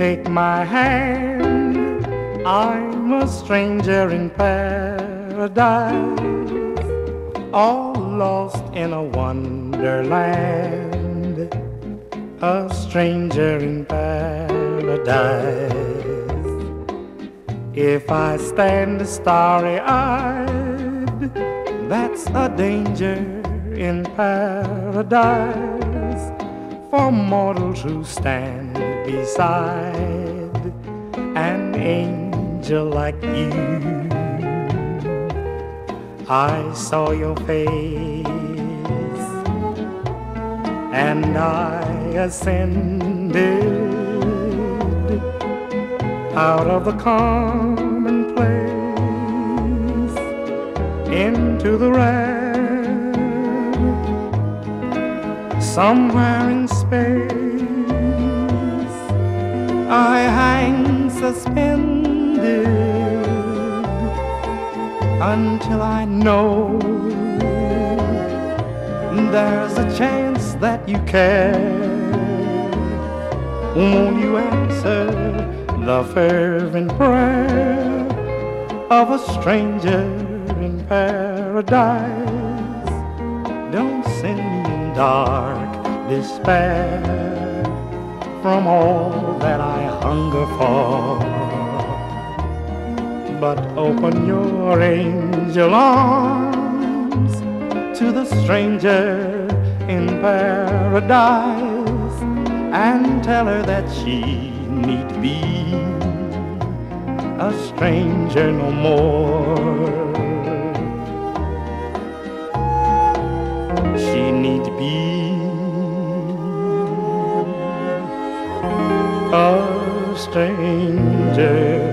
take my hand. I'm a stranger in paradise, all lost in a wonderland. A stranger in paradise. If I stand starry eyed, that's a danger in paradise for mortals who stand beside an angel like you. I saw your face and I ascended out of the commonplace into the rare. Somewhere in space, I hang suspended until I know there's a chance that you care. Won't you answer? the fervent prayer of a stranger in paradise. Don't send me dark despair from all that I hunger for. But open your angel arms to the stranger in paradise and tell her that she need be a stranger no more. Stranger.